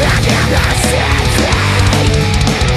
Look at the secret